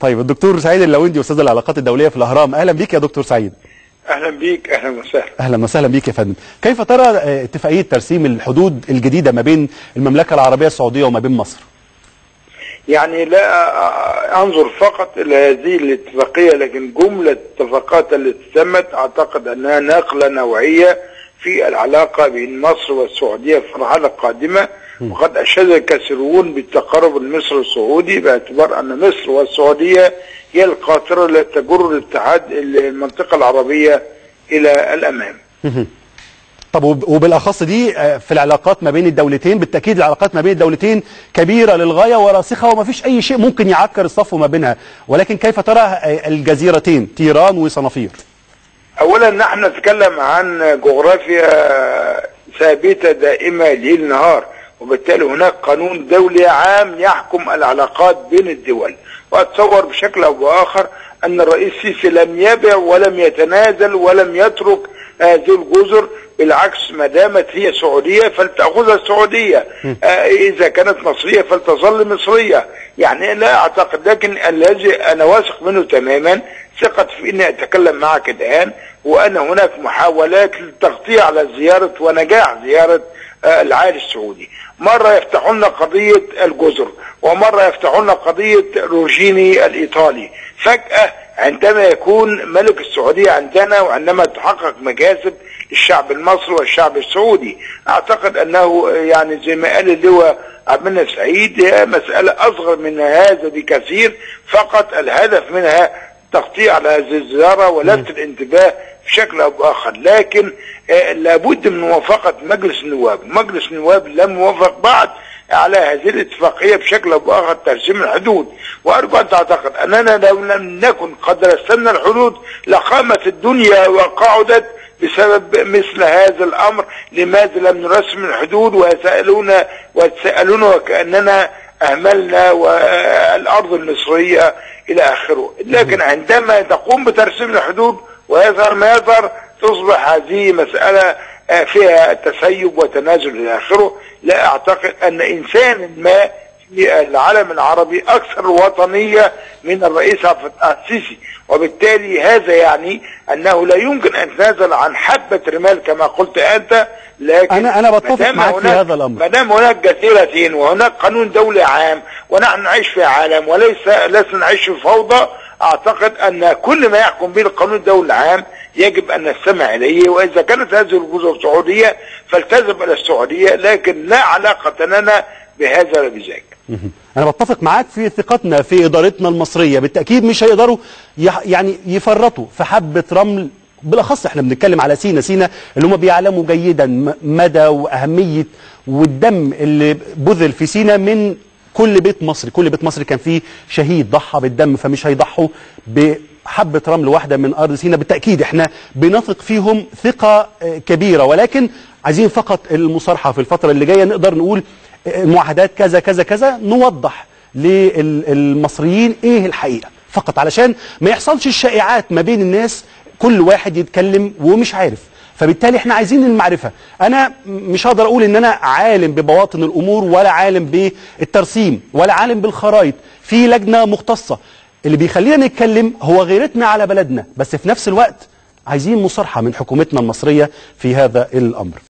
طيب الدكتور سعيد اللوندي أستاذ العلاقات الدولية في الأهرام. أهلا بيك يا دكتور سعيد. أهلا بيك أهلا وسهلا. أهلا وسهلا بيك يا فندم. كيف ترى آه، اتفاقية ترسيم الحدود الجديدة ما بين المملكة العربية السعودية وما بين مصر؟ يعني لا أنظر فقط إلى هذه الاتفاقية لكن جملة الاتفاقات التي تمت أعتقد أنها نقلة نوعية في العلاقة بين مصر والسعودية في المرحلة القادمة. وقد أشاد الكثيرون بالتقارب المصري السعودي باعتبار أن مصر والسعودية هي القاطرة التي تجر الاتحاد المنطقة العربية إلى الأمام. طب وب- وبالأخص دي آه، في العلاقات ما بين الدولتين بالتأكيد العلاقات ما بين الدولتين كبيرة للغاية وراسخة وما فيش أي شيء ممكن يعكر الصفو ما بينها. ولكن كيف ترى آه، الجزيرتين تيران وصنافير؟ اولا نحن نتكلم عن جغرافيا ثابتة دائمة ليل نهار. وبالتالي هناك قانون دولي عام يحكم العلاقات بين الدول. واتصور بشكل أو بآخر أن الرئيس السيسي لم يبع ولم يتنازل ولم يترك هذه الجزر بالعكس ما دامت هي سعودية فلتأخذها السعودية. آه إذا كانت مصرية فلتظل مصرية. يعني لا أعتقد لكن الذي أنا واثق منه تماما ثقة في إني أتكلم معك الآن وأن هناك محاولات للتغطية على زيارة ونجاح زيارة العالي السعودي. مرة يفتحوا لنا قضية الجزر ومرة يفتحوا لنا قضية روجيني الإيطالي. فجأة عندما يكون ملك السعودية عندنا وعندما تحقق مكاسب للشعب المصري والشعب السعودي. أعتقد أنه يعني زي ما قال اللواء عبد المنعم سعيد هي مسألة أصغر من هذا بكثير. فقط الهدف منها تغطية على هذه الزيارة ولفت الانتباه بشكل أو بآخر. لكن آه، لابد من موافقة مجلس النواب. مجلس النواب لم يوافق بعد على هذه الاتفاقية بشكل أو بآخر ترسيم الحدود. وأرجو أن تعتقد أننا لو لم نكن قد رسمنا الحدود لقامت الدنيا وقعدت بسبب مثل هذا الأمر. لماذا لم نرسم الحدود ويسالون ويتسالون وكأننا أهملنا والأرض المصرية إلى آخره. لكن عندما تقوم بترسيم الحدود ويظهر ما يظهر تصبح هذه مسألة آه، فيها تسيب وتنازل إلى آخره لا أعتقد أن إنسان ما في العالم العربي أكثر وطنية من الرئيس عبد السيسي وبالتالي هذا يعني أنه لا يمكن أن تنازل عن حبة رمال كما قلت أنت لكن أنا- أنا بتفق معاك في هناك- هذا الأمر. ما دام هناك جزيرتين وهناك قانون دولي عام ونحن نعيش في عالم وليس لسنا نعيش في فوضى أعتقد أن كل ما يحكم به القانون الدولي العام يجب أن نستمع إليه وإذا كانت هذه الجزر سعوديه فالتزم إلى السعودية لكن لا علاقة لنا بهذا ولا بذاك. أنا بتفق معاك في ثقتنا في إدارتنا المصرية. بالتأكيد مش هيقدروا يعني يفرطوا في حبة رمل. بالأخص إحنا بنتكلم على سينا. سينا اللي هم بيعلموا جيدا مدى وأهمية والدم اللي بذل في سينا من كل بيت مصري كل بيت مصري كان فيه شهيد ضحى بالدم فمش هيضحوا بحبة رمل واحدة من أرض سينا. بالتأكيد إحنا بنثق فيهم ثقة آه، كبيرة. ولكن عايزين فقط المصارحة في الفترة اللي جاية نقدر نقول المعاهدات كذا كذا كذا نوضح للمصريين إيه الحقيقة. فقط علشان ما يحصلش الشائعات ما بين الناس كل واحد يتكلم ومش عارف. فبالتالي إحنا عايزين المعرفة. أنا مش هقدر أقول إن أنا عالم ببواطن الأمور ولا عالم بالترسيم ولا عالم بالخرايط في لجنة مختصة. اللي بيخلينا نتكلم هو غيرتنا على بلدنا. بس في نفس الوقت عايزين مصارحة من حكومتنا المصرية في هذا الأمر.